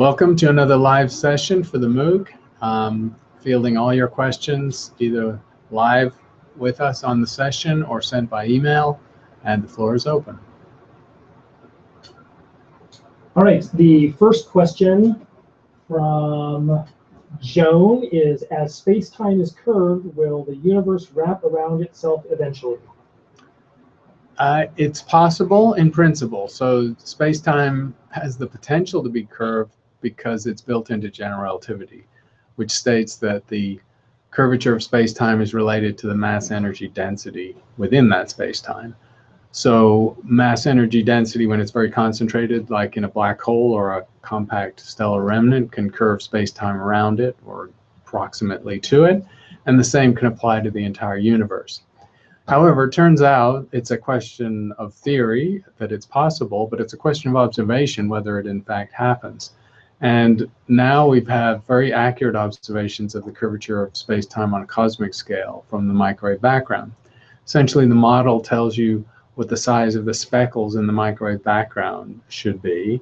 Welcome to another live session for the MOOC. Um, fielding all your questions either live with us on the session or sent by email, and the floor is open. All right, the first question from Joan is, as space-time is curved, will the universe wrap around itself eventually? Uh, it's possible in principle. So space-time has the potential to be curved because it's built into general relativity, which states that the curvature of space-time is related to the mass energy density within that space-time. So mass energy density, when it's very concentrated, like in a black hole or a compact stellar remnant, can curve space-time around it or approximately to it. And the same can apply to the entire universe. However, it turns out it's a question of theory that it's possible, but it's a question of observation whether it in fact happens. And now we've had very accurate observations of the curvature of space-time on a cosmic scale from the microwave background. Essentially, the model tells you what the size of the speckles in the microwave background should be,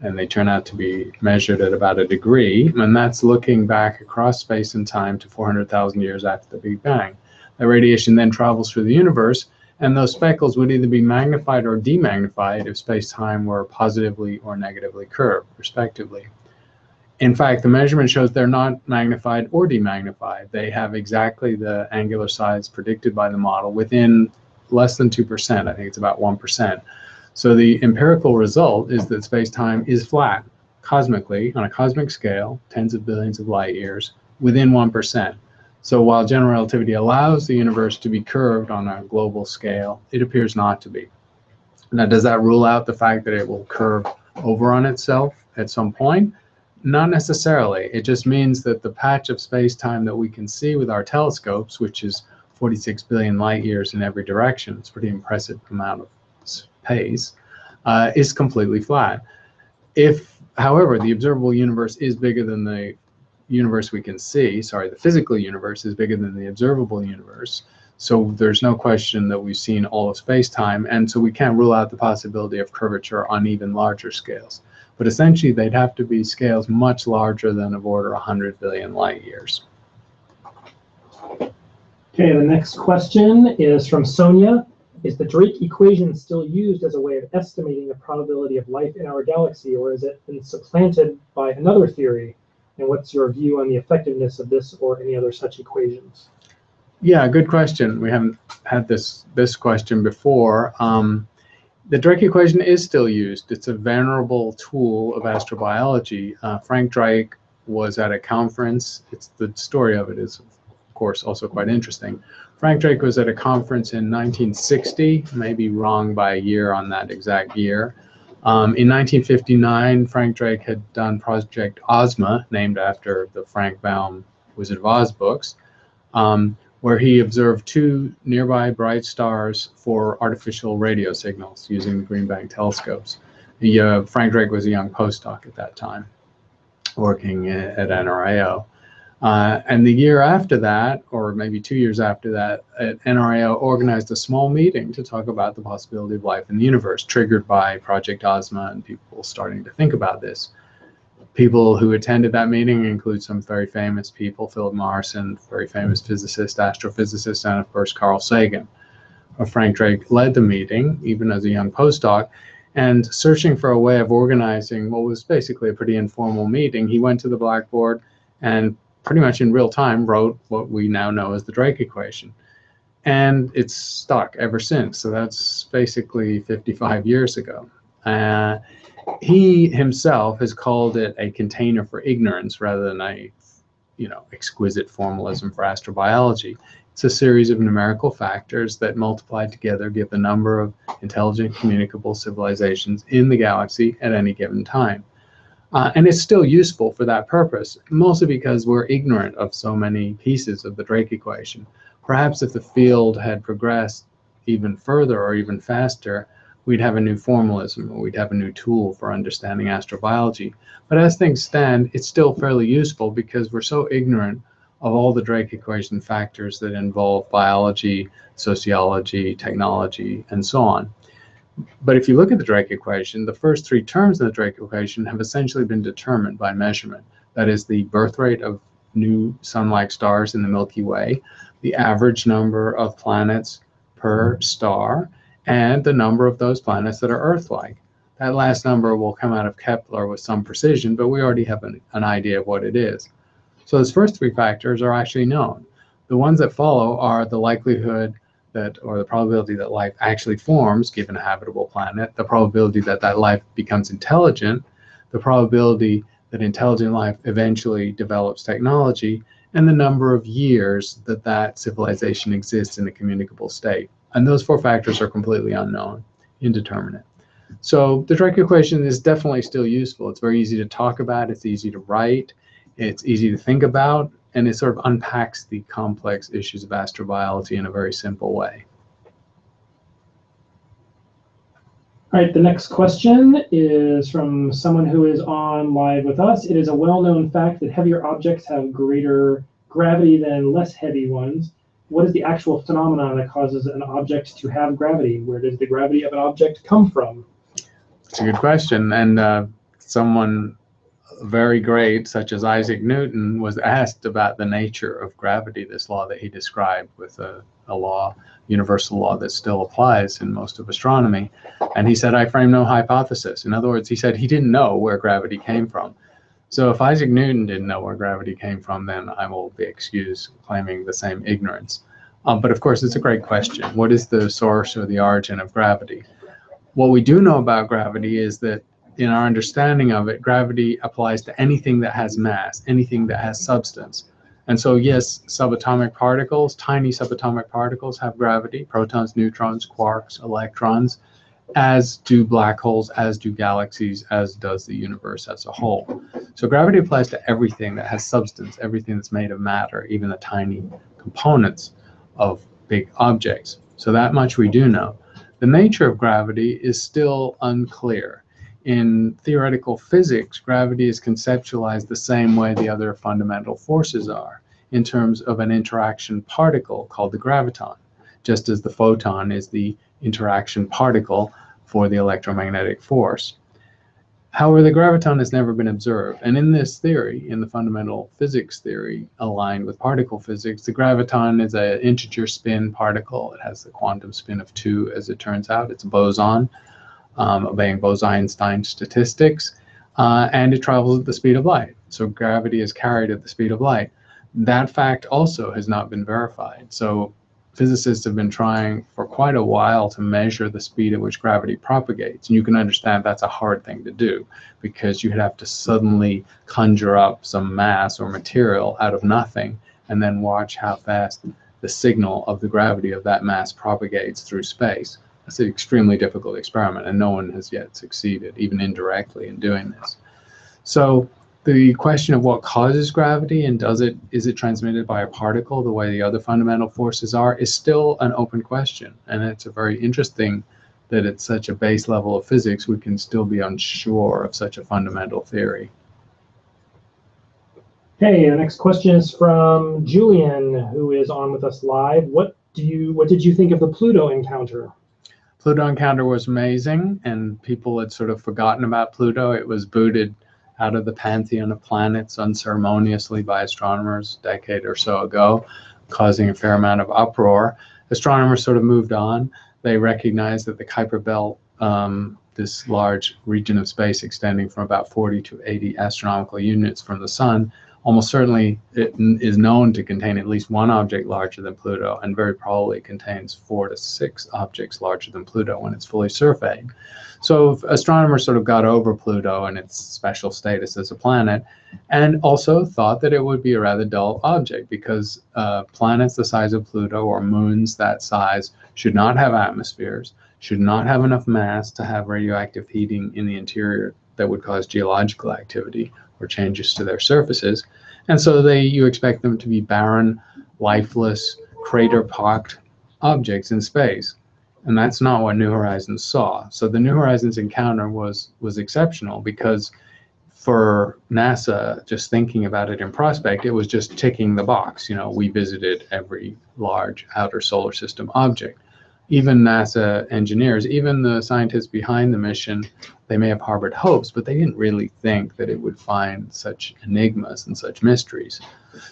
and they turn out to be measured at about a degree, and that's looking back across space and time to 400,000 years after the Big Bang. The radiation then travels through the universe, and those speckles would either be magnified or demagnified if space-time were positively or negatively curved, respectively. In fact, the measurement shows they're not magnified or demagnified. They have exactly the angular size predicted by the model within less than 2%. I think it's about 1%. So the empirical result is that space-time is flat cosmically on a cosmic scale, tens of billions of light years, within 1%. So while general relativity allows the universe to be curved on a global scale, it appears not to be. Now, does that rule out the fact that it will curve over on itself at some point? Not necessarily. It just means that the patch of space-time that we can see with our telescopes, which is 46 billion light years in every direction, it's a pretty impressive amount of space, uh, is completely flat. If, however, the observable universe is bigger than the universe we can see, sorry, the physical universe is bigger than the observable universe. So there's no question that we've seen all of space-time, and so we can't rule out the possibility of curvature on even larger scales. But essentially, they'd have to be scales much larger than of order 100 billion light years. Okay, the next question is from Sonia. Is the Drake equation still used as a way of estimating the probability of life in our galaxy, or has it been supplanted by another theory? And what's your view on the effectiveness of this or any other such equations? Yeah, good question. We haven't had this this question before. Um, the Drake equation is still used. It's a venerable tool of astrobiology. Uh, Frank Drake was at a conference. It's the story of it is, of course, also quite interesting. Frank Drake was at a conference in 1960, maybe wrong by a year on that exact year. Um, in 1959, Frank Drake had done Project Ozma, named after the Frank Baum Wizard of Oz books, um, where he observed two nearby bright stars for artificial radio signals using the Green Bank telescopes. He, uh, Frank Drake was a young postdoc at that time, working at NRAO. Uh, and the year after that, or maybe two years after that, NRAO organized a small meeting to talk about the possibility of life in the universe, triggered by Project Ozma and people starting to think about this. People who attended that meeting include some very famous people, Philip Morrison, very famous physicist, astrophysicist, and of course, Carl Sagan. Uh, Frank Drake led the meeting, even as a young postdoc, and searching for a way of organizing what was basically a pretty informal meeting, he went to the blackboard and pretty much in real time wrote what we now know as the Drake equation. And it's stuck ever since. So that's basically 55 years ago. Uh, he himself has called it a container for ignorance rather than a you know exquisite formalism for astrobiology. It's a series of numerical factors that multiplied together give the number of intelligent communicable civilizations in the galaxy at any given time. Uh, and it's still useful for that purpose, mostly because we're ignorant of so many pieces of the Drake equation. Perhaps if the field had progressed even further or even faster, we'd have a new formalism or we'd have a new tool for understanding astrobiology. But as things stand, it's still fairly useful because we're so ignorant of all the Drake equation factors that involve biology, sociology, technology, and so on. But if you look at the Drake equation, the first three terms in the Drake equation have essentially been determined by measurement. That is the birth rate of new sun-like stars in the Milky Way, the average number of planets per star, and the number of those planets that are Earth-like. That last number will come out of Kepler with some precision, but we already have an, an idea of what it is. So those first three factors are actually known. The ones that follow are the likelihood that, or the probability that life actually forms given a habitable planet, the probability that that life becomes intelligent, the probability that intelligent life eventually develops technology, and the number of years that that civilization exists in a communicable state. And those four factors are completely unknown, indeterminate. So the Drake equation is definitely still useful. It's very easy to talk about, it's easy to write, it's easy to think about, and it sort of unpacks the complex issues of astrobiology in a very simple way. All right, the next question is from someone who is on live with us. It is a well-known fact that heavier objects have greater gravity than less heavy ones. What is the actual phenomenon that causes an object to have gravity? Where does the gravity of an object come from? It's a good question. And uh, someone very great, such as Isaac Newton, was asked about the nature of gravity, this law that he described with a, a law, universal law that still applies in most of astronomy. And he said, I frame no hypothesis. In other words, he said he didn't know where gravity came from. So if Isaac Newton didn't know where gravity came from, then I will be excused claiming the same ignorance. Um, but of course, it's a great question. What is the source or the origin of gravity? What we do know about gravity is that in our understanding of it, gravity applies to anything that has mass, anything that has substance. And so, yes, subatomic particles, tiny subatomic particles have gravity, protons, neutrons, quarks, electrons, as do black holes, as do galaxies, as does the universe as a whole. So gravity applies to everything that has substance, everything that's made of matter, even the tiny components of big objects. So that much we do know. The nature of gravity is still unclear in theoretical physics, gravity is conceptualized the same way the other fundamental forces are in terms of an interaction particle called the graviton, just as the photon is the interaction particle for the electromagnetic force. However, the graviton has never been observed. And in this theory, in the fundamental physics theory aligned with particle physics, the graviton is an integer spin particle. It has the quantum spin of two, as it turns out. It's a boson um, obeying Bose-Einstein statistics, uh, and it travels at the speed of light. So gravity is carried at the speed of light. That fact also has not been verified. So physicists have been trying for quite a while to measure the speed at which gravity propagates. And you can understand that's a hard thing to do because you'd have to suddenly conjure up some mass or material out of nothing and then watch how fast the signal of the gravity of that mass propagates through space. It's an extremely difficult experiment, and no one has yet succeeded, even indirectly, in doing this. So the question of what causes gravity and does it is it transmitted by a particle the way the other fundamental forces are is still an open question, and it's a very interesting that at such a base level of physics we can still be unsure of such a fundamental theory. Okay, the next question is from Julian, who is on with us live. What do you what did you think of the Pluto encounter? Pluto Encounter was amazing, and people had sort of forgotten about Pluto. It was booted out of the pantheon of planets unceremoniously by astronomers a decade or so ago, causing a fair amount of uproar. Astronomers sort of moved on. They recognized that the Kuiper Belt, um, this large region of space extending from about 40 to 80 astronomical units from the sun, almost certainly it is known to contain at least one object larger than Pluto and very probably contains four to six objects larger than Pluto when it's fully surveyed. So astronomers sort of got over Pluto and its special status as a planet and also thought that it would be a rather dull object because uh, planets the size of Pluto or moons that size should not have atmospheres, should not have enough mass to have radioactive heating in the interior that would cause geological activity or changes to their surfaces. And so they you expect them to be barren, lifeless, crater-pocked objects in space. And that's not what New Horizons saw. So the New Horizons encounter was was exceptional because for NASA, just thinking about it in prospect, it was just ticking the box. You know, we visited every large outer solar system object. Even NASA engineers, even the scientists behind the mission, they may have harbored hopes, but they didn't really think that it would find such enigmas and such mysteries.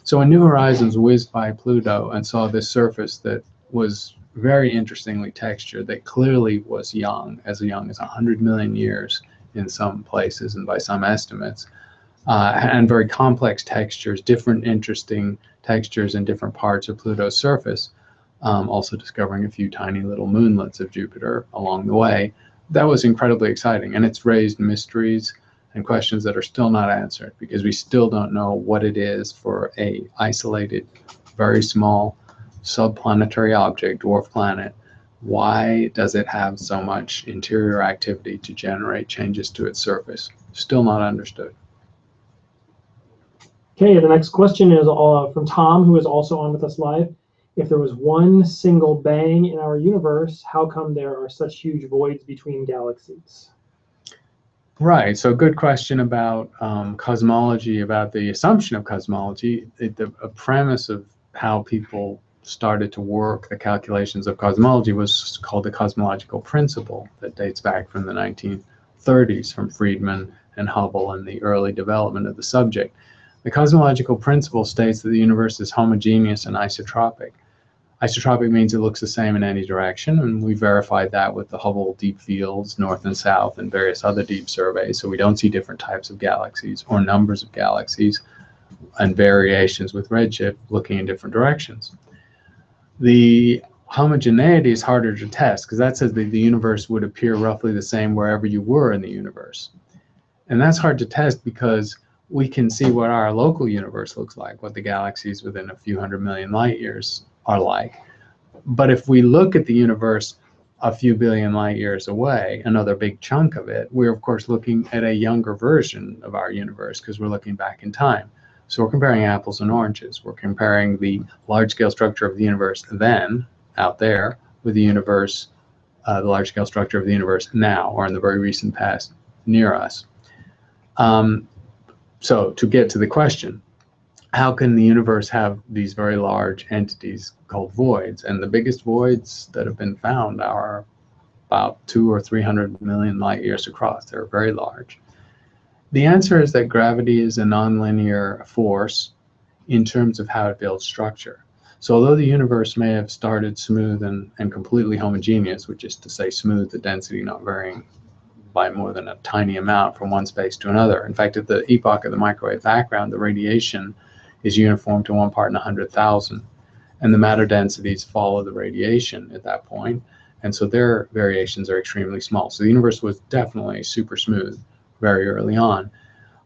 So when New Horizons whizzed by Pluto and saw this surface that was very interestingly textured, that clearly was young, as young as 100 million years in some places and by some estimates, uh, and very complex textures, different interesting textures in different parts of Pluto's surface, um, also discovering a few tiny little moonlets of Jupiter along the way. That was incredibly exciting, and it's raised mysteries and questions that are still not answered because we still don't know what it is for a isolated, very small subplanetary object, dwarf planet. Why does it have so much interior activity to generate changes to its surface? Still not understood. Okay, the next question is uh, from Tom, who is also on with us live. If there was one single bang in our universe, how come there are such huge voids between galaxies? Right. So, good question about um, cosmology, about the assumption of cosmology. It, the premise of how people started to work the calculations of cosmology was called the cosmological principle that dates back from the 1930s from Friedman and Hubble and the early development of the subject. The cosmological principle states that the universe is homogeneous and isotropic. Isotropic means it looks the same in any direction, and we verified that with the Hubble deep fields, north and south, and various other deep surveys. So we don't see different types of galaxies or numbers of galaxies and variations with redshift looking in different directions. The homogeneity is harder to test because that says that the universe would appear roughly the same wherever you were in the universe. And that's hard to test because we can see what our local universe looks like, what the galaxies within a few hundred million light years are like. But if we look at the universe a few billion light years away, another big chunk of it, we're of course looking at a younger version of our universe because we're looking back in time. So we're comparing apples and oranges. We're comparing the large scale structure of the universe then, out there, with the universe, uh, the large scale structure of the universe now, or in the very recent past near us. Um, so to get to the question, how can the universe have these very large entities called voids? And the biggest voids that have been found are about two or 300 million light years across. They're very large. The answer is that gravity is a nonlinear force in terms of how it builds structure. So although the universe may have started smooth and, and completely homogeneous, which is to say smooth, the density not varying by more than a tiny amount from one space to another. In fact, at the epoch of the microwave background, the radiation is uniform to one part in 100,000. And the matter densities follow the radiation at that point, And so their variations are extremely small. So the universe was definitely super smooth very early on.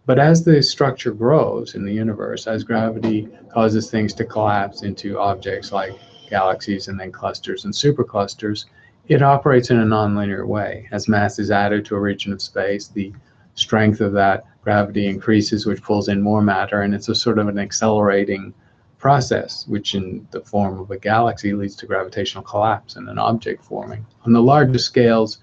But as the structure grows in the universe, as gravity causes things to collapse into objects like galaxies and then clusters and superclusters, it operates in a nonlinear way. As mass is added to a region of space, the strength of that gravity increases, which pulls in more matter, and it's a sort of an accelerating process, which in the form of a galaxy leads to gravitational collapse and an object forming. On the larger scales,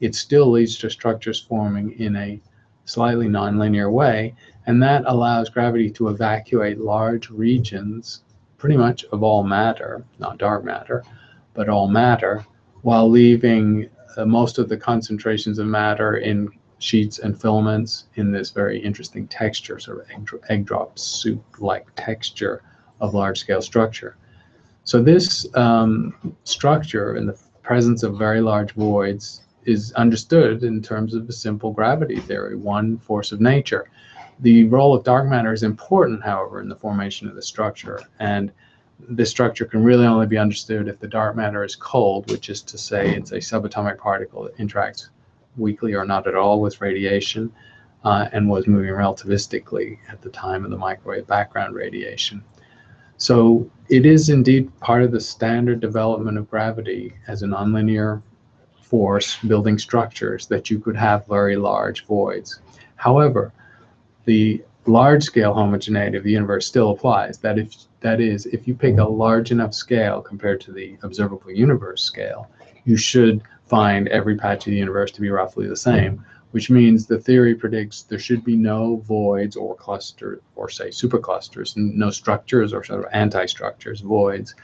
it still leads to structures forming in a slightly nonlinear way, and that allows gravity to evacuate large regions, pretty much of all matter, not dark matter, but all matter, while leaving uh, most of the concentrations of matter in sheets and filaments in this very interesting texture, sort of egg, egg drop soup like texture of large scale structure. So, this um, structure in the presence of very large voids is understood in terms of a simple gravity theory, one force of nature. The role of dark matter is important, however, in the formation of the structure. And this structure can really only be understood if the dark matter is cold, which is to say it's a subatomic particle that interacts weakly or not at all with radiation uh, and was moving relativistically at the time of the microwave background radiation. So it is indeed part of the standard development of gravity as a nonlinear force building structures that you could have very large voids. However, the large scale homogeneity of the universe still applies. That if that is, if you pick a large enough scale compared to the observable universe scale, you should find every patch of the universe to be roughly the same, which means the theory predicts there should be no voids or clusters, or say superclusters, no structures or sort of anti-structures, voids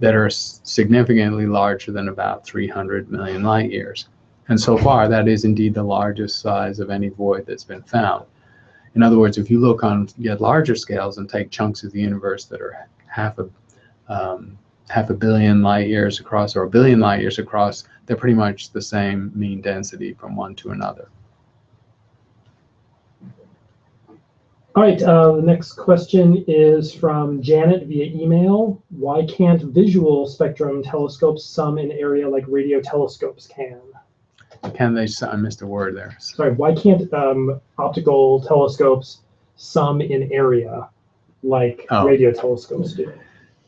that are significantly larger than about 300 million light years. And so far, that is indeed the largest size of any void that's been found. In other words, if you look on yet larger scales and take chunks of the universe that are half a um, half a billion light years across or a billion light years across, they're pretty much the same mean density from one to another. All right, uh, the next question is from Janet via email. Why can't visual spectrum telescopes sum in area like radio telescopes can? Can they, I missed a word there. Sorry, why can't um, optical telescopes sum in area like Oh. radio telescopes do?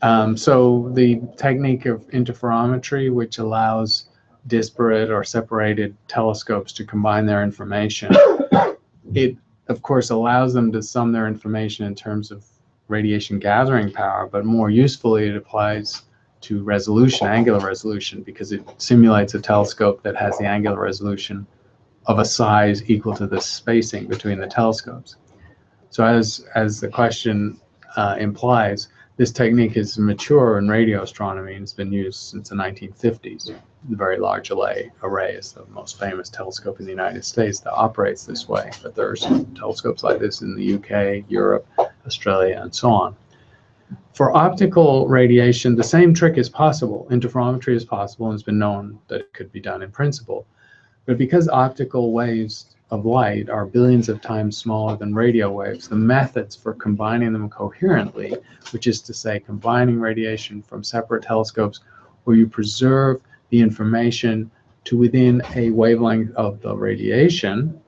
Um, so the technique of interferometry, which allows disparate or separated telescopes to combine their information, it of course allows them to sum their information in terms of radiation gathering power, but more usefully it applies to resolution, angular resolution, because it simulates a telescope that has the angular resolution of a size equal to the spacing between the telescopes. So as as the question uh, implies, this technique is mature in radio astronomy and has been used since the 1950s. The Very Large Array, array is the most famous telescope in the United States that operates this way, but there are some telescopes like this in the UK, Europe, Australia, and so on. For optical radiation, the same trick is possible. Interferometry is possible, and it's been known that it could be done in principle. But because optical waves of light are billions of times smaller than radio waves, the methods for combining them coherently, which is to say, combining radiation from separate telescopes where you preserve the information to within a wavelength of the radiation,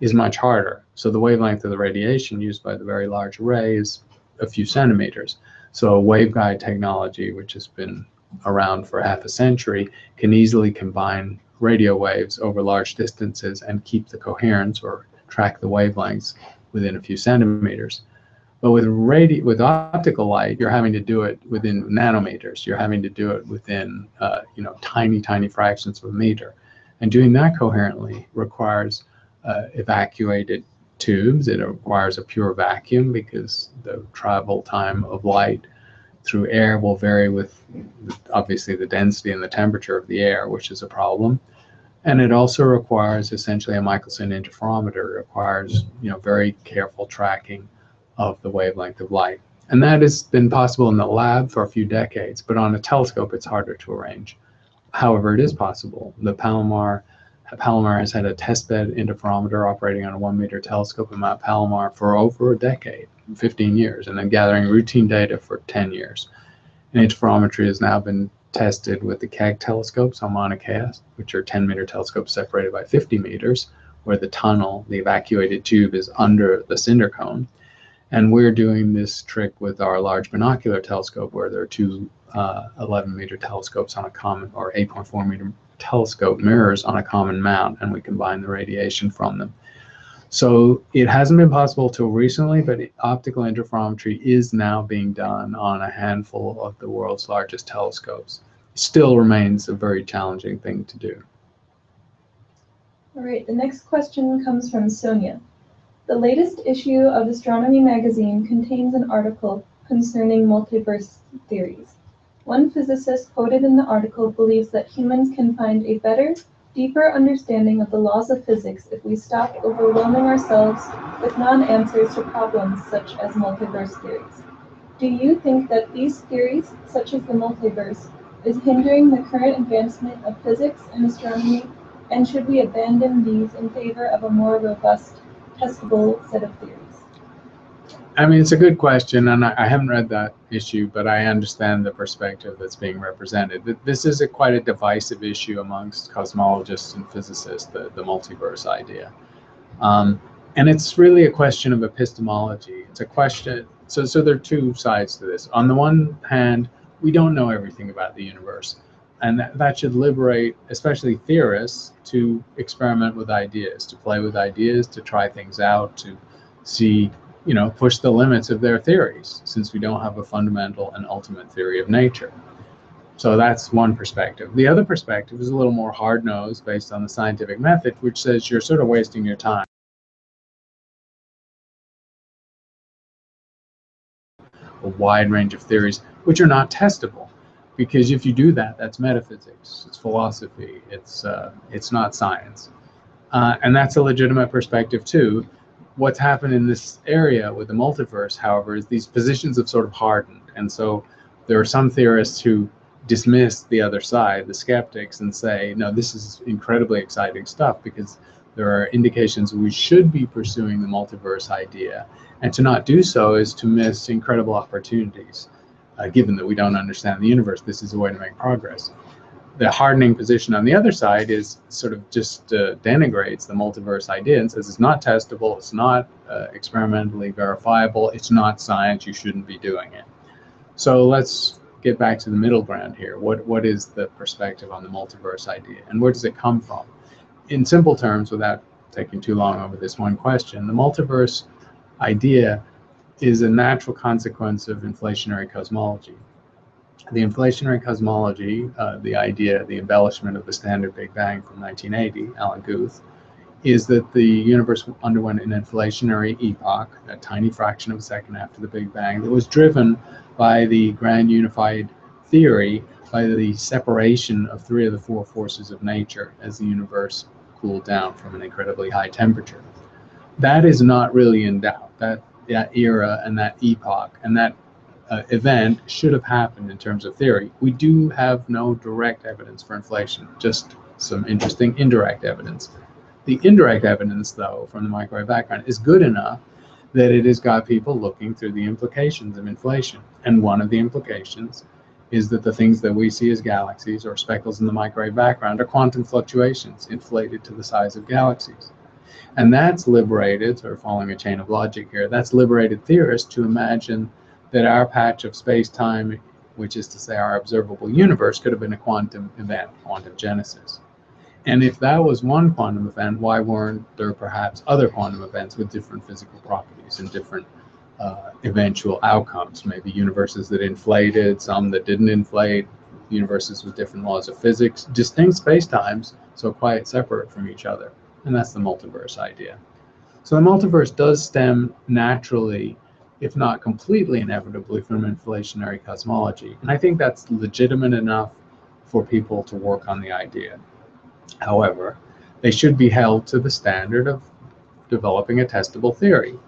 is much harder. So the wavelength of the radiation used by the Very Large Array is a few centimeters. So a waveguide technology, which has been around for half a century, can easily combine radio waves over large distances and keep the coherence or track the wavelengths within a few centimeters. But with radi- with optical light, you're having to do it within nanometers. You're having to do it within uh, you know tiny, tiny fractions of a meter, and doing that coherently requires uh, evacuated tubes. It requires a pure vacuum because the travel time of light through air will vary with obviously the density and the temperature of the air, which is a problem. And it also requires essentially a Michelson interferometer. It requires you know very careful tracking of the wavelength of light. And that has been possible in the lab for a few decades, but on a telescope it's harder to arrange. However, it is possible. The Palomar Palomar has had a testbed interferometer operating on a one meter telescope in Mount Palomar for over a decade, 15 years, and then gathering routine data for 10 years. And interferometry has now been tested with the Keck telescopes on Mauna Kea, which are 10 meter telescopes separated by 50 meters, where the tunnel, the evacuated tube, is under the cinder cone. And we're doing this trick with our large binocular telescope, where there are two uh, 11 meter telescopes on a common, or 8.4 meter telescope mirrors on a common mount, and we combine the radiation from them. So it hasn't been possible till recently, but optical interferometry is now being done on a handful of the world's largest telescopes. Still remains a very challenging thing to do. All right, the next question comes from Sonia. The latest issue of Astronomy magazine contains an article concerning multiverse theories. One physicist quoted in the article believes that humans can find a better, deeper understanding of the laws of physics if we stop overwhelming ourselves with non answers to problems such as multiverse theories. Do you think that these theories, such as the multiverse, is hindering the current advancement of physics and astronomy, and should we abandon these in favor of a more robust, testable set of theories? I mean, it's a good question, and I, I haven't read that issue, but I understand the perspective that's being represented. Th- This is a quite a divisive issue amongst cosmologists and physicists, the, the multiverse idea. Um, and it's really a question of epistemology. It's a question, so, so there are two sides to this. On the one hand, we don't know everything about the universe, and that, that should liberate, especially theorists, to experiment with ideas, to play with ideas, to try things out, to see you know, push the limits of their theories, since we don't have a fundamental and ultimate theory of nature. So that's one perspective. The other perspective is a little more hard nosed, based on the scientific method, which says you're sort of wasting your time. A wide range of theories which are not testable. because if you do that, that's metaphysics, it's philosophy, it's uh, it's not science, uh, and that's a legitimate perspective too. What's happened in this area with the multiverse, however, is these positions have sort of hardened, and so there are some theorists who dismiss the other side, the skeptics, and say, no, this is incredibly exciting stuff because there are indications we should be pursuing the multiverse idea. And to not do so is to miss incredible opportunities. Uh, given that we don't understand the universe, this is a way to make progress. The hardening position on the other side is sort of just uh, denigrates the multiverse idea and says it's not testable, it's not uh, experimentally verifiable, it's not science, you shouldn't be doing it. So let's get back to the middle ground here. What what is the perspective on the multiverse idea, and where does it come from? In simple terms, without taking too long over this one question, the multiverse idea is a natural consequence of inflationary cosmology. The inflationary cosmology, uh, the idea, the embellishment of the standard Big Bang from 1980, Alan Guth, is that the universe underwent an inflationary epoch, a tiny fraction of a second after the Big Bang, that was driven by the grand unified theory, by the separation of three of the four forces of nature as the universe cooled down from an incredibly high temperature. That is not really in doubt. That that era and that epoch and that uh, event should have happened in terms of theory. We do have no direct evidence for inflation, just some interesting indirect evidence. The indirect evidence, though, from the microwave background is good enough that it has got people looking through the implications of inflation. And one of the implications is that the things that we see as galaxies or speckles in the microwave background are quantum fluctuations inflated to the size of galaxies. And that's liberated, sort of following a chain of logic here, that's liberated theorists to imagine that our patch of space time, which is to say our observable universe, could have been a quantum event, quantum genesis. And if that was one quantum event, why weren't there perhaps other quantum events with different physical properties and different uh, eventual outcomes? Maybe universes that inflated, some that didn't inflate, universes with different laws of physics, distinct spacetimes, so quite separate from each other. And that's the multiverse idea. So the multiverse does stem naturally, if not completely inevitably, from inflationary cosmology. And I think that's legitimate enough for people to work on the idea. However, they should be held to the standard of developing a testable theory.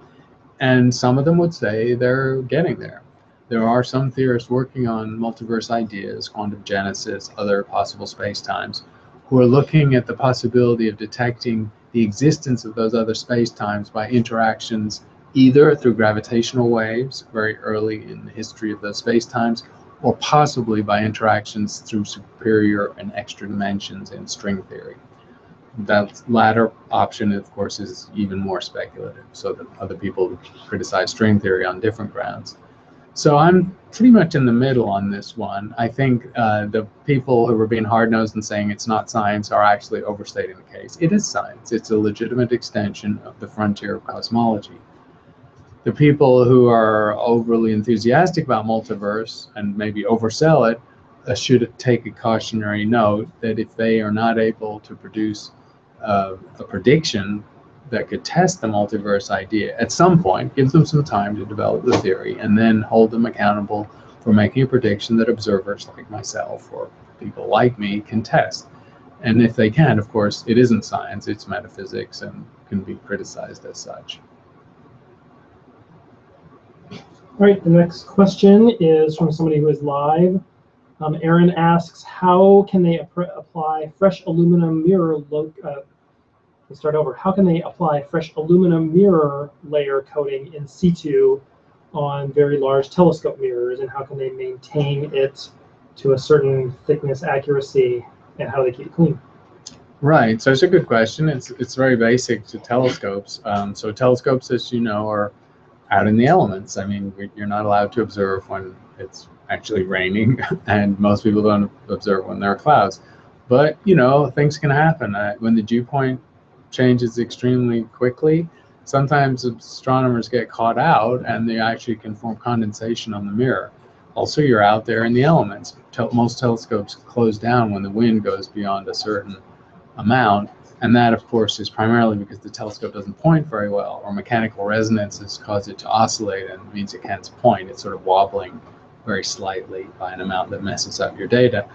And some of them would say they're getting there. There are some theorists working on multiverse ideas, quantum genesis, other possible spacetimes, who are looking at the possibility of detecting the existence of those other spacetimes by interactions either through gravitational waves very early in the history of those spacetimes or possibly by interactions through superior and extra dimensions in string theory. That latter option, of course, is even more speculative, so that other people criticize string theory on different grounds. So I'm pretty much in the middle on this one. I think uh, the people who were being hard-nosed and saying it's not science are actually overstating the case. It is science. It's a legitimate extension of the frontier of cosmology the people who are overly enthusiastic about multiverse and maybe oversell it uh, should take a cautionary note that if they are not able to produce uh, a prediction that could test the multiverse idea at some point, give them some time to develop the theory and then hold them accountable for making a prediction that observers like myself or people like me can test. And if they can, of course, it isn't science, it's metaphysics and can be criticized as such. All right, the next question is from somebody who is live. Um, Aaron asks, how can they apply fresh aluminum mirror, uh, let's start over. How can they apply fresh aluminum mirror layer coating in situ on very large telescope mirrors, and how can they maintain it to a certain thickness accuracy, and how do they keep it clean? Right, so it's a good question. It's, it's very basic to telescopes. Um, so telescopes, as you know, are out in the elements. I mean, you're not allowed to observe when it's actually raining, and most people don't observe when there are clouds. But you know, things can happen. Uh, when the dew point changes extremely quickly, sometimes astronomers get caught out, and they actually can form condensation on the mirror. Also, you're out there in the elements. most telescopes close down when the wind goes beyond a certain amount, and that, of course, is primarily because the telescope doesn't point very well, or mechanical resonances cause it to oscillate and means it can't point. It's sort of wobbling very slightly by an amount that messes up your data.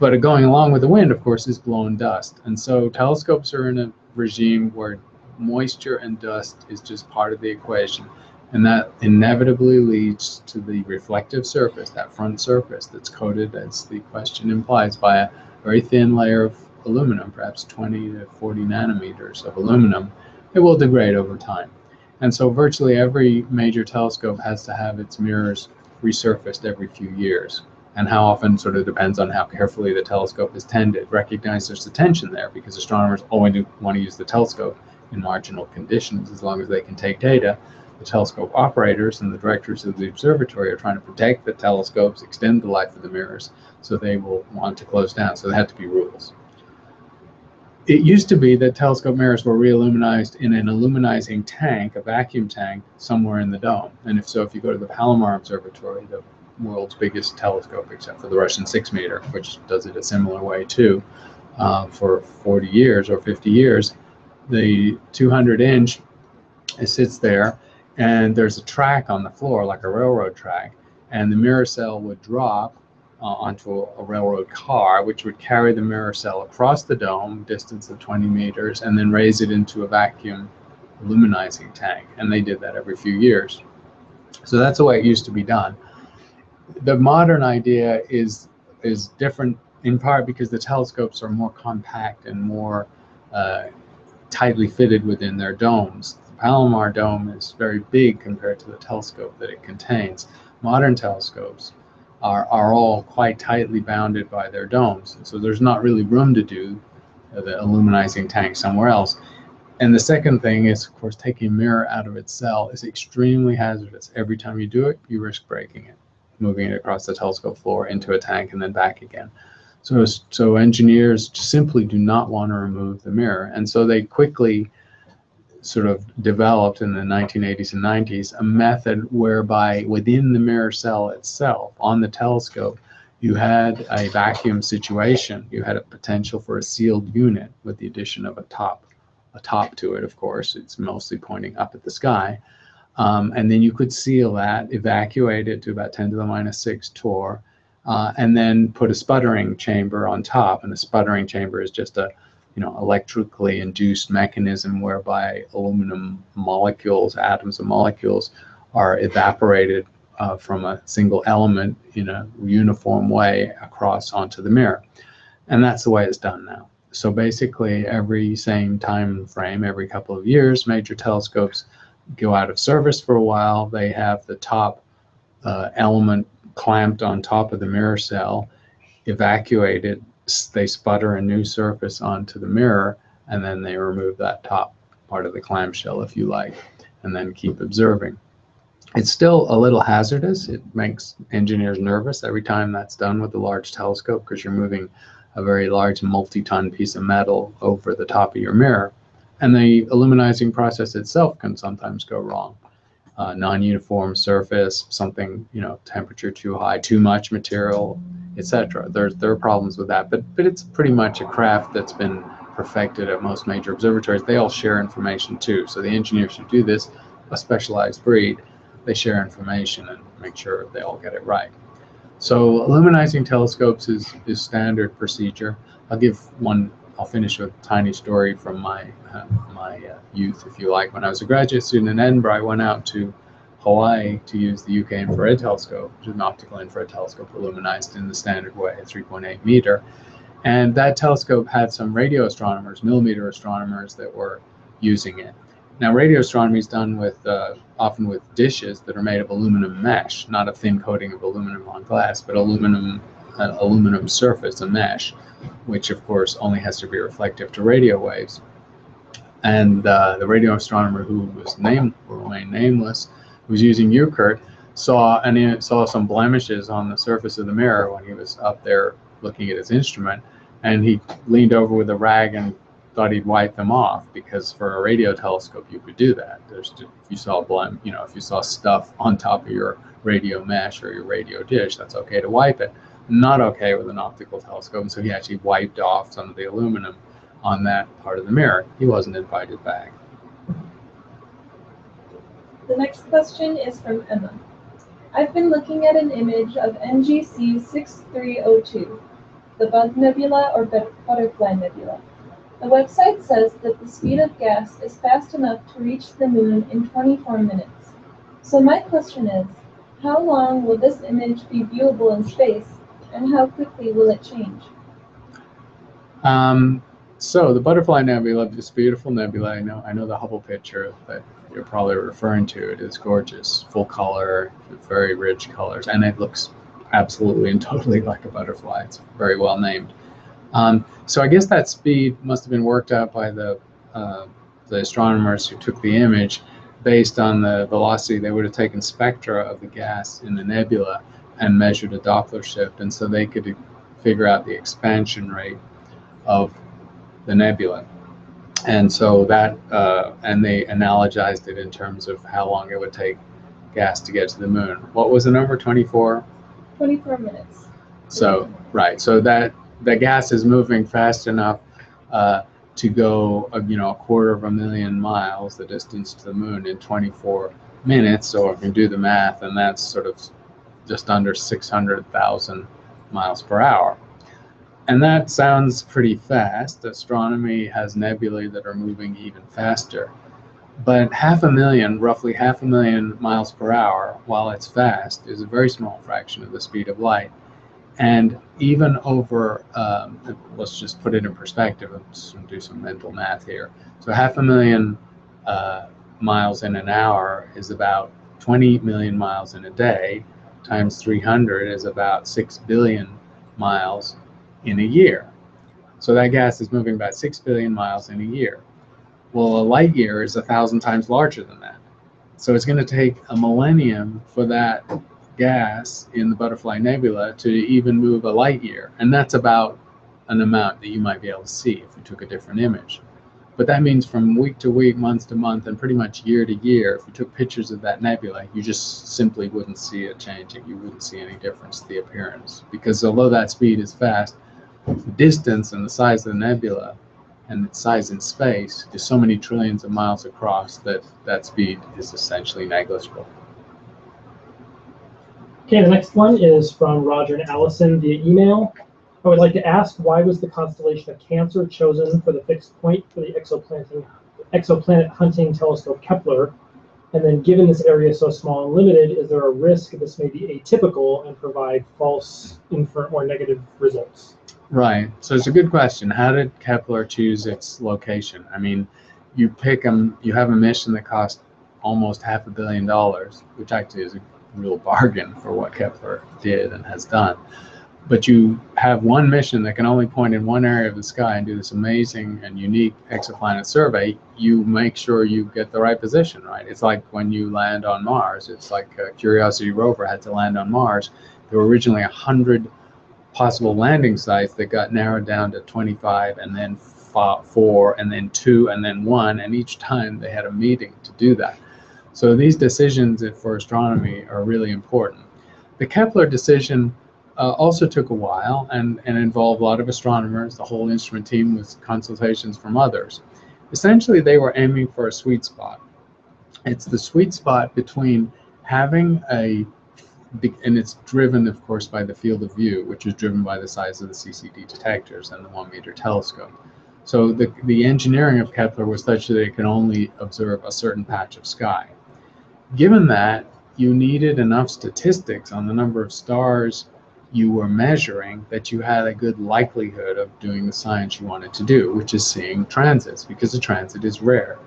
But going along with the wind, of course, is blown dust. And so telescopes are in a regime where moisture and dust is just part of the equation. And that inevitably leads to the reflective surface, that front surface that's coated, as the question implies, by a very thin layer of aluminum, perhaps 20 to 40 nanometers of aluminum. It will degrade over time. And so virtually every major telescope has to have its mirrors resurfaced every few years. And how often sort of depends on how carefully the telescope is tended. Recognize there's a tension there because astronomers only want to use the telescope in marginal conditions as long as they can take data. The telescope operators and the directors of the observatory are trying to protect the telescopes, extend the life of the mirrors, so they will want to close down. So there had to be rules. It used to be that telescope mirrors were re-aluminized in an aluminizing tank, a vacuum tank, somewhere in the dome. And if so, if you go to the Palomar Observatory, the world's biggest telescope, except for the Russian six meter, which does it a similar way too, uh, for 40 years or 50 years, the 200 inch it sits there and there's a track on the floor like a railroad track and the mirror cell would drop uh, onto a, a, railroad car which would carry the mirror cell across the dome distance of 20 meters and then raise it into a vacuum luminizing tank and they did that every few years so that's the way it used to be done the modern idea is is different in part because the telescopes are more compact and more uh, tightly fitted within their domes. The Palomar dome is very big compared to the telescope that it contains. Modern telescopes are, are all quite tightly bounded by their domes, so there's not really room to do the aluminizing tank somewhere else. And the second thing is, of course, taking a mirror out of its cell is extremely hazardous. Every time you do it, you risk breaking it, moving it across the telescope floor into a tank and then back again. So, so engineers simply do not want to remove the mirror. And so they quickly sort of developed in the 1980s and 90s a method whereby within the mirror cell itself on the telescope, you had a vacuum situation. You had a potential for a sealed unit with the addition of a top, a top to it, of course. It's mostly pointing up at the sky. Um, and then you could seal that, evacuate it to about 10 to the minus 6 torr, uh, and then put a sputtering chamber on top. And the sputtering chamber is just a you know electrically induced mechanism whereby aluminum molecules, atoms of molecules, are evaporated uh, from a single element in a uniform way across onto the mirror. And that's the way it's done now. So basically, every same time frame, every couple of years, major telescopes go out of service for a while. They have the top uh, element clamped on top of the mirror cell, evacuated, they sputter a new surface onto the mirror, and then they remove that top part of the clamshell, if you like, and then keep observing. It's still a little hazardous. It makes engineers nervous every time that's done with a large telescope because you're moving a very large multi-ton piece of metal over the top of your mirror. And the aluminizing process itself can sometimes go wrong uh, non-uniform surface, something you know, temperature too high, too much material, etc. There's there are problems with that, but but it's pretty much a craft that's been perfected at most major observatories. They all share information too, so the engineers who do this, a specialized breed, they share information and make sure they all get it right. So aluminizing telescopes is is standard procedure. I'll give one I'll finish with a tiny story from my uh, my uh, youth, if you like. When I was a graduate student in Edinburgh, I went out to Hawaii to use the UK infrared telescope, which is an optical infrared telescope aluminized in the standard way, at 3.8 meter. And that telescope had some radio astronomers, millimeter astronomers that were using it. Now, radio astronomy is done with uh, often with dishes that are made of aluminum mesh, not a thin coating of aluminum on glass, but aluminum uh, aluminum surface, a mesh which of course only has to be reflective to radio waves. And uh, the radio astronomer who was named, will remain nameless, who was using UKIRT, saw and he saw some blemishes on the surface of the mirror when he was up there looking at his instrument, and he leaned over with a rag and thought he'd wipe them off because for a radio telescope you could do that. There's if you saw blem, you know, if you saw stuff on top of your radio mesh or your radio dish, that's okay to wipe it not okay with an optical telescope, and so he actually wiped off some of the aluminum on that part of the mirror. He wasn't invited back. The next question is from Emma. I've been looking at an image of NGC 6302, the Bug Nebula or Butterfly Nebula. The website says that the speed of gas is fast enough to reach the moon in 24 minutes. So my question is, how long will this image be viewable in space, and how quickly will it change? Um, so the Butterfly Nebula, this beautiful nebula, I know, I know the Hubble picture that you're probably referring to. It is gorgeous, full color, very rich colors, and it looks absolutely and totally like a butterfly. It's very well named. Um, so I guess that speed must have been worked out by the uh, the astronomers who took the image based on the velocity they would have taken spectra of the gas in the nebula and measured a Doppler shift, and so they could figure out the expansion rate of the nebula. And so that, uh, and they analogized it in terms of how long it would take gas to get to the moon. What was the number? 24? 24 minutes. So, right. So that the gas is moving fast enough uh, to go, uh, you know, a quarter of a million miles, the distance to the moon, in 24 minutes. So if you do the math, and that's sort of just under 600,000 miles per hour. And that sounds pretty fast. Astronomy has nebulae that are moving even faster. But half a million, roughly half a million miles per hour, while it's fast, is a very small fraction of the speed of light. And even over, um, let's just put it in perspective, let's do some mental math here. So half a million uh, miles in an hour is about 20 million miles in a day, times 300 is about 6 billion miles in a year. So that gas is moving about 6 billion miles in a year. Well, a light year is a thousand times larger than that. So it's going to take a millennium for that gas in the Butterfly Nebula to even move a light year. And that's about an amount that you might be able to see if you took a different image. But that means from week to week, month to month, and pretty much year to year, if you took pictures of that nebula, you just simply wouldn't see it changing. You wouldn't see any difference to the appearance. Because although that speed is fast, the distance and the size of the nebula and its size in space is so many trillions of miles across that that speed is essentially negligible. Okay, the next one is from Roger and Allison via email. I would like to ask why was the constellation of Cancer chosen for the fixed point for the exoplanet, exoplanet hunting telescope Kepler? And then, given this area is so small and limited, is there a risk this may be atypical and provide false infer or negative results? Right. So it's a good question. How did Kepler choose its location? I mean, you pick them. You have a mission that cost almost half a billion dollars, which actually is a real bargain for what Kepler did and has done. But you have one mission that can only point in one area of the sky and do this amazing and unique exoplanet survey. You make sure you get the right position, right? It's like when you land on Mars. It's like Curiosity rover had to land on Mars. There were originally 100 possible landing sites that got narrowed down to 25 and then four and then two and then one. And each time they had a meeting to do that. So these decisions for astronomy are really important. The Kepler decision uh, also took a while and, and involved a lot of astronomers, the whole instrument team with consultations from others. Essentially, they were aiming for a sweet spot. It's the sweet spot between having a, and it's driven, of course, by the field of view, which is driven by the size of the CCD detectors and the one meter telescope. So the, the engineering of Kepler was such that it could only observe a certain patch of sky. Given that, you needed enough statistics on the number of stars you were measuring that you had a good likelihood of doing the science you wanted to do, which is seeing transits, because a transit is rare.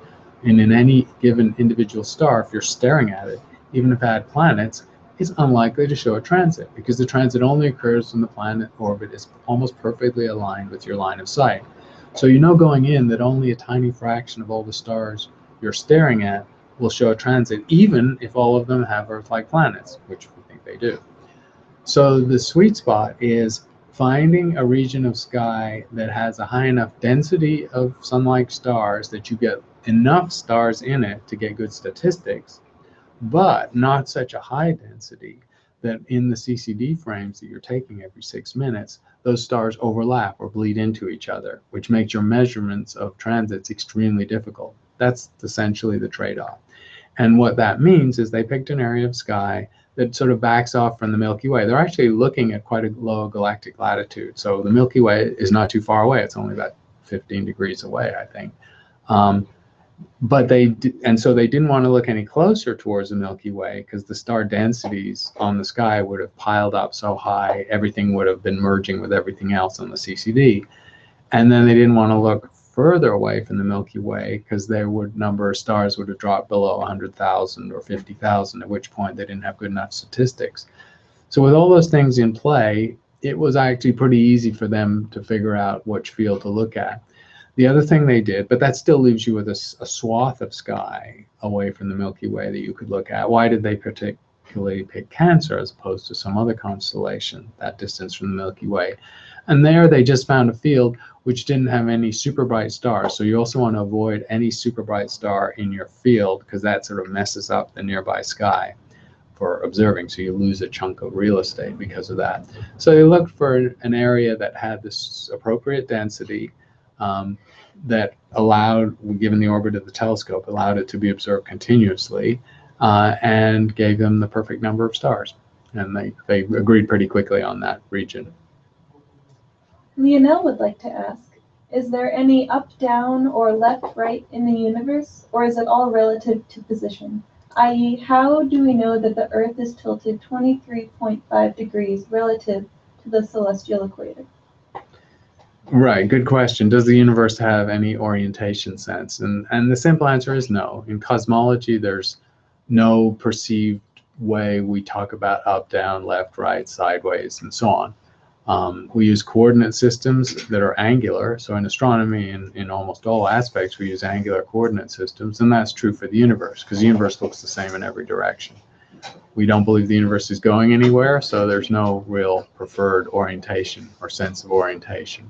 And in any given individual star, if you're staring at it, even if it had planets, it's unlikely to show a transit because the transit only occurs when the planet orbit is almost perfectly aligned with your line of sight. So you know going in that only a tiny fraction of all the stars you're staring at will show a transit, even if all of them have Earth-like planets, which we think they do. So the sweet spot is finding a region of sky that has a high enough density of sun-like stars that you get enough stars in it to get good statistics, but not such a high density that in the CCD frames that you're taking every six minutes, those stars overlap or bleed into each other, which makes your measurements of transits extremely difficult. That's essentially the trade-off. And what that means is they picked an area of sky that sort of backs off from the Milky Way. They're actually looking at quite a low galactic latitude. So the Milky Way is not too far away. It's only about 15 degrees away, I think. Um, but they and so they didn't want to look any closer towards the Milky Way because the star densities on the sky would have piled up so high, everything would have been merging with everything else on the CCD. And then they didn't want to look further away from the Milky Way because their would number of stars would have dropped below 100,000 or 50,000, at which point they didn't have good enough statistics. So with all those things in play, it was actually pretty easy for them to figure out which field to look at. The other thing they did, but that still leaves you with a swath of sky away from the Milky Way that you could look at. Why did they particularly pick Cancer as opposed to some other constellation that distance from the Milky Way? And there they just found a field which didn't have any super bright stars. So you also want to avoid any super bright star in your field because that sort of messes up the nearby sky for observing. So you lose a chunk of real estate because of that. So they looked for an area that had this appropriate density um, that allowed, given the orbit of the telescope, allowed it to be observed continuously uh, and gave them the perfect number of stars. And they, they agreed pretty quickly on that region. Lionel would like to ask, is there any up, down, or left, right in the universe, or is it all relative to position? I.e., how do we know that the Earth is tilted 23.5 degrees relative to the celestial equator? Right, good question. Does the universe have any orientation sense? And and the simple answer is no. In cosmology, there's no perceived way we talk about up, down, left, right, sideways, and so on. Um, we use coordinate systems that are angular. So in astronomy, in, in almost all aspects, we use angular coordinate systems, and that's true for the universe because the universe looks the same in every direction. We don't believe the universe is going anywhere, so there's no real preferred orientation or sense of orientation.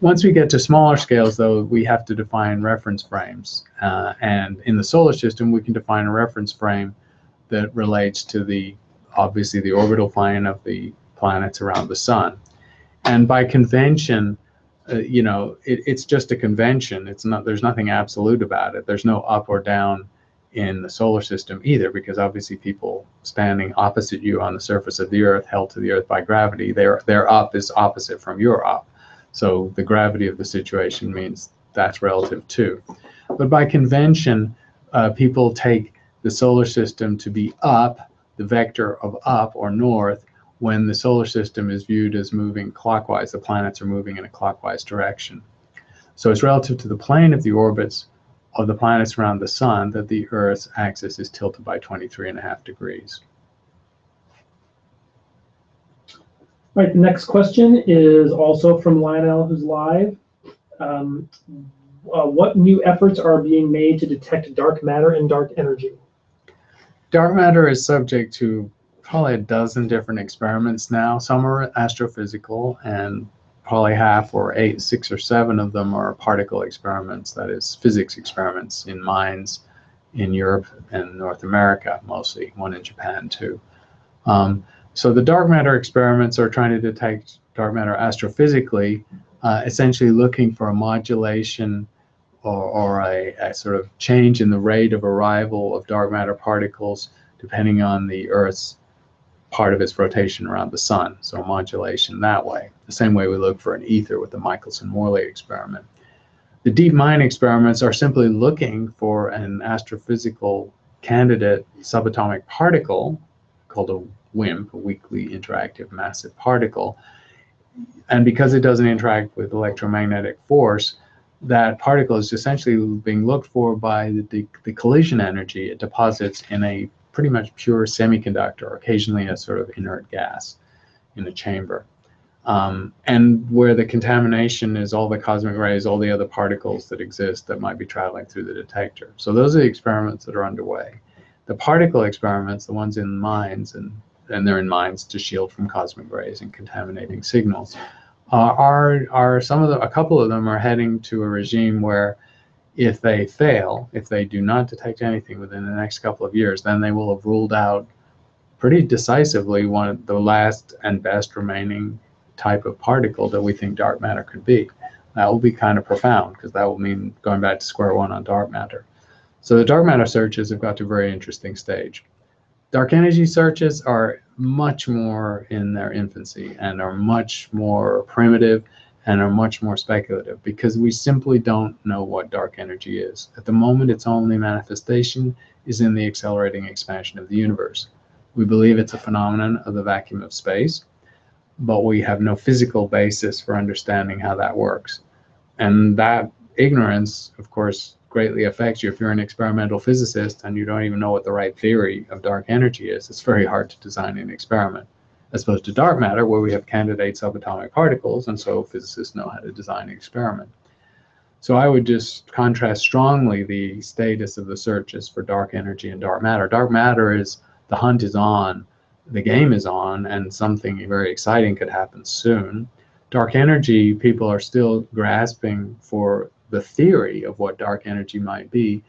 Once we get to smaller scales, though, we have to define reference frames. Uh, and in the solar system, we can define a reference frame that relates to the, obviously, the orbital plane of the planets around the sun. And by convention, uh, you know, it, it's just a convention. It's not, there's nothing absolute about it. There's no up or down in the solar system either, because obviously people standing opposite you on the surface of the Earth, held to the Earth by gravity, their, their up is opposite from your up. So the gravity of the situation means that's relative too. But by convention, uh, people take the solar system to be up, the vector of up or north, when the solar system is viewed as moving clockwise. The planets are moving in a clockwise direction. So it's relative to the plane of the orbits of the planets around the sun that the Earth's axis is tilted by 23 and a half degrees. All right, the next question is also from Lionel, who's live. Um, uh, what new efforts are being made to detect dark matter and dark energy? Dark matter is subject to probably a dozen different experiments now. Some are astrophysical, and probably half or eight, six or seven of them are particle experiments, that is, physics experiments in mines in Europe and North America, mostly, one in Japan too. Um, so the dark matter experiments are trying to detect dark matter astrophysically, uh, essentially looking for a modulation or, or a, a sort of change in the rate of arrival of dark matter particles depending on the Earth's part of its rotation around the sun. So modulation that way. The same way we look for an ether with the Michelson-Morley experiment. The deep mine experiments are simply looking for an astrophysical candidate subatomic particle called a WIMP, a weakly interactive massive particle. And because it doesn't interact with electromagnetic force, that particle is essentially being looked for by the, the, the collision energy it deposits in a pretty much pure semiconductor, occasionally a sort of inert gas in a chamber. Um, and where the contamination is all the cosmic rays, all the other particles that exist that might be traveling through the detector. So those are the experiments that are underway. The particle experiments, the ones in mines, and, and they're in mines to shield from cosmic rays and contaminating signals, uh, are, are some of the, a couple of them are heading to a regime where if they fail, if they do not detect anything within the next couple of years, then they will have ruled out pretty decisively one of the last and best remaining type of particle that we think dark matter could be. That will be kind of profound because that will mean going back to square one on dark matter. So the dark matter searches have got to a very interesting stage. dark energy searches are much more in their infancy and are much more primitive and are much more speculative because we simply don't know what dark energy is. At the moment, its only manifestation is in the accelerating expansion of the universe. We believe it's a phenomenon of the vacuum of space, but we have no physical basis for understanding how that works. And that ignorance, of course, greatly affects you. If you're an experimental physicist and you don't even know what the right theory of dark energy is, it's very hard to design an experiment. As opposed to dark matter, where we have candidate subatomic particles, and so physicists know how to design an experiment. So I would just contrast strongly the status of the searches for dark energy and dark matter. Dark matter is the hunt is on, the game is on, and something very exciting could happen soon. Dark energy, people are still grasping for the theory of what dark energy might be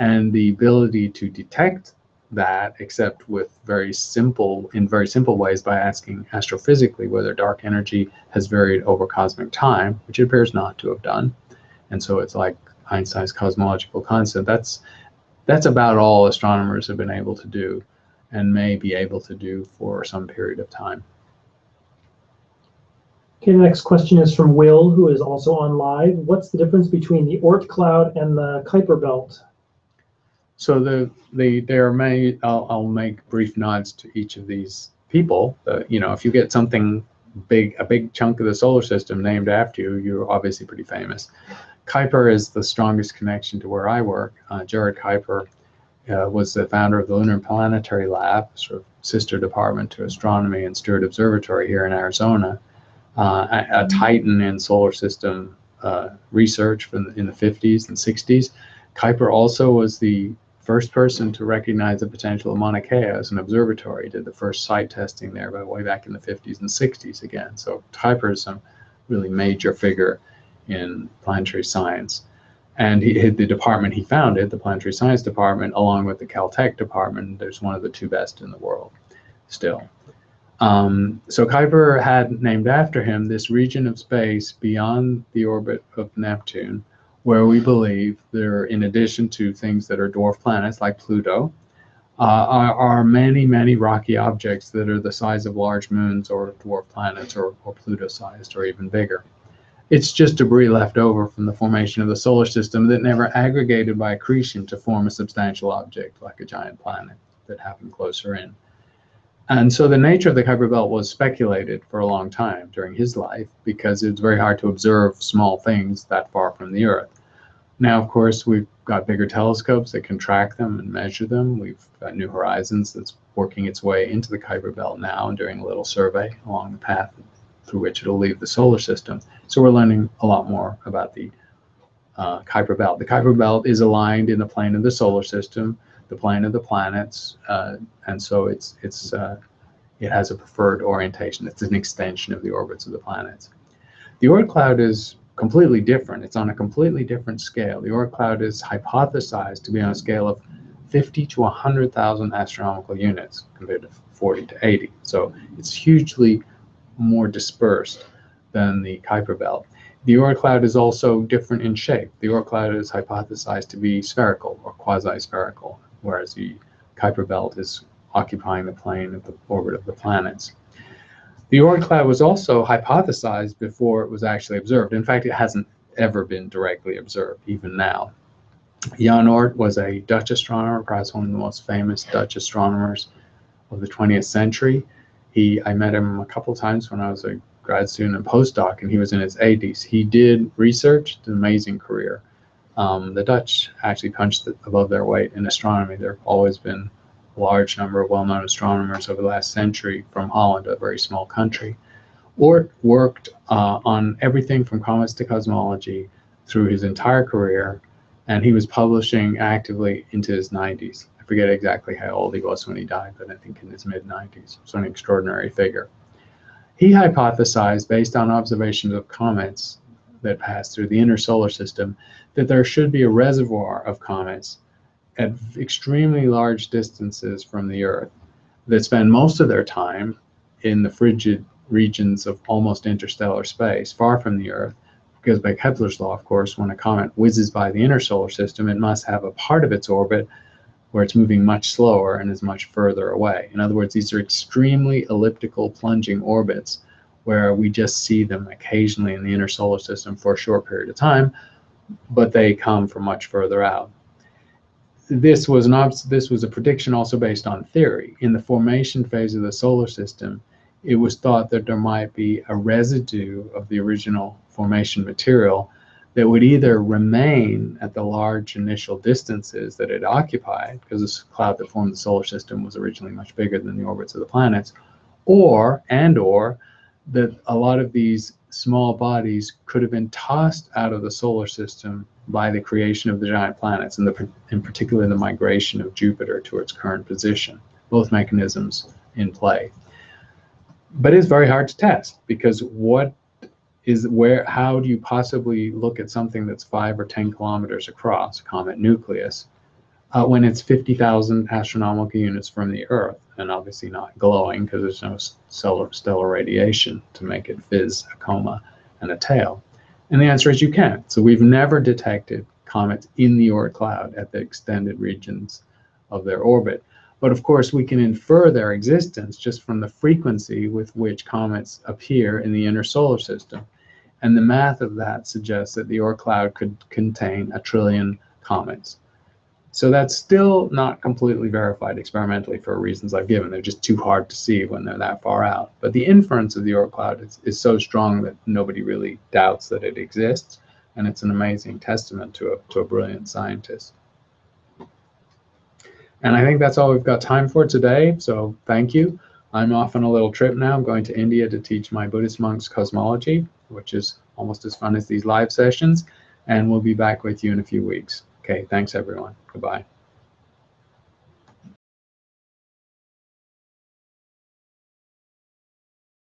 and the ability to detect that except with very simple in very simple ways by asking astrophysically whether dark energy has varied over cosmic time which it appears not to have done and so it's like einstein's cosmological constant that's that's about all astronomers have been able to do and may be able to do for some period of time Okay, the next question is from Will, who is also on live. What's the difference between the Oort cloud and the Kuiper belt? So the the there may I'll, I'll make brief nods to each of these people. Uh, you know, if you get something big, a big chunk of the solar system named after you, you're obviously pretty famous. Kuiper is the strongest connection to where I work. Uh, Gerard Kuiper uh, was the founder of the Lunar Planetary Lab, sort of sister department to astronomy and Steward Observatory here in Arizona uh, a, a, titan in solar system uh, research from the, in the 50s and 60s. Kuiper also was the first person to recognize the potential of Mauna Kea as an observatory. Did the first site testing there by way back in the 50s and 60s again. So Kuiper is a really major figure in planetary science. And he, the department he founded, the Planetary Science Department, along with the Caltech department, there's one of the two best in the world still. Um, so Kuiper had named after him this region of space beyond the orbit of Neptune, where we believe there, in addition to things that are dwarf planets like Pluto, uh, are, are, many, many rocky objects that are the size of large moons or dwarf planets or, or Pluto-sized or even bigger. It's just debris left over from the formation of the solar system that never aggregated by accretion to form a substantial object like a giant planet that happened closer in. And so the nature of the Kuiper Belt was speculated for a long time during his life because it's very hard to observe small things that far from the Earth. Now, of course, we've got bigger telescopes that can track them and measure them. We've got New Horizons that's working its way into the Kuiper Belt now and doing a little survey along the path through which it'll leave the solar system. So we're learning a lot more about the uh, Kuiper Belt. The Kuiper Belt is aligned in the plane of the solar system the plane of the planets, uh, and so it's it's uh, it has a preferred orientation. It's an extension of the orbits of the planets. The Oort cloud is completely different. It's on a completely different scale. The Oort cloud is hypothesized to be on a scale of 50 to 100,000 astronomical units compared to 40 to 80. So it's hugely more dispersed than the Kuiper belt. The Oort cloud is also different in shape. The Oort cloud is hypothesized to be spherical or quasi-spherical whereas the Kuiper belt is occupying the plane of the orbit of the planets. The Oort cloud was also hypothesized before it was actually observed. In fact, it hasn't ever been directly observed, even now. Jan Oort was a Dutch astronomer, perhaps one of the most famous Dutch astronomers of the 20th century. He, I met him a couple times when I was a grad student and postdoc, and he was in his 80s. He did research, an amazing career. Um, the Dutch actually punched above their weight in astronomy. There have always been a large number of well-known astronomers over the last century from Holland, a very small country. Oort worked uh, on everything from comets to cosmology through his entire career, and he was publishing actively into his 90s. I forget exactly how old he was when he died, but I think in his mid 90s. So an extraordinary figure. He hypothesized, based on observations of comets, that pass through the inner solar system, that there should be a reservoir of comets at extremely large distances from the Earth that spend most of their time in the frigid regions of almost interstellar space, far from the Earth. Because by Kepler's law, of course, when a comet whizzes by the inner solar system, it must have a part of its orbit where it's moving much slower and is much further away. In other words, these are extremely elliptical plunging orbits where we just see them occasionally in the inner solar system for a short period of time, but they come from much further out. This was an this was a prediction also based on theory. In the formation phase of the solar system, it was thought that there might be a residue of the original formation material that would either remain at the large initial distances that it occupied, because this cloud that formed the solar system was originally much bigger than the orbits of the planets, or and or that a lot of these small bodies could have been tossed out of the solar system by the creation of the giant planets, and the, in particular the migration of Jupiter to its current position. Both mechanisms in play. But it's very hard to test because what is where how do you possibly look at something that's five or ten kilometers across comet nucleus uh, when it's 50,000 astronomical units from the earth and obviously not glowing because there's no stellar, stellar radiation to make it fizz a coma and a tail. And the answer is you can't. So we've never detected comets in the oort cloud at the extended regions of their orbit. But of course we can infer their existence just from the frequency with which comets appear in the inner solar system. And the math of that suggests that the Oort cloud could contain a trillion comets. So that's still not completely verified experimentally for reasons I've given. They're just too hard to see when they're that far out. But the inference of the Oort cloud is, is so strong that nobody really doubts that it exists. And it's an amazing testament to a, to a brilliant scientist. And I think that's all we've got time for today. So thank you. I'm off on a little trip now. I'm going to India to teach my Buddhist monks cosmology, which is almost as fun as these live sessions. And we'll be back with you in a few weeks. Okay, thanks everyone. Goodbye.